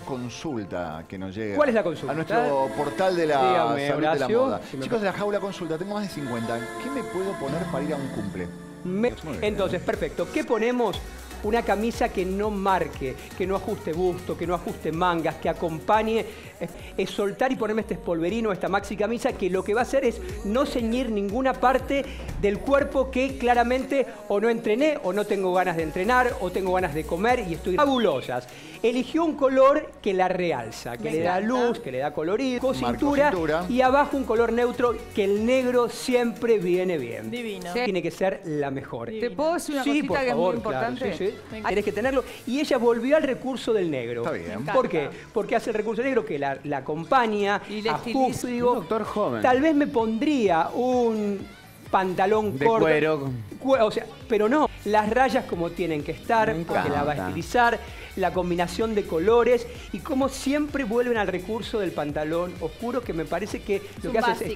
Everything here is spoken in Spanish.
consulta que nos llega. ¿Cuál es la consulta? A nuestro portal de la Dígame, salud de la moda. si Chicos de la jaula consulta, tengo más de 50. ¿Qué me puedo poner para ir a un cumple? Me-. Entonces, perfecto. ¿Qué ponemos? Una camisa que no marque, que no ajuste busto, que no ajuste mangas, que acompañe, es, es soltar y ponerme este espolverino, esta maxi camisa, que lo que va a hacer es no ceñir ninguna parte del cuerpo que claramente o no entrené, o no tengo ganas de entrenar, o tengo ganas de comer y estoy fabulosas. Eligió un color que la realza, que Me le da luz, que le da colorido, cintura, cintura. y abajo un color neutro, que el negro siempre viene bien. Divino. Sí. Tiene que ser la mejor. ¿Te puedo decir una Sí, cosita por que favor, es muy claro, importante? sí, sí. Tienes que tenerlo. Y ella volvió al recurso del negro. Está bien. ¿Por qué? Porque hace el recurso negro que la, la acompaña, Y le ajusta, digo, doctor joven. Tal vez me pondría un pantalón De corto. cuero. Cue- O sea, pero no, las rayas como tienen que estar, porque la va a estilizar, la combinación de colores y como siempre vuelven al recurso del pantalón oscuro que me parece que lo que hace es.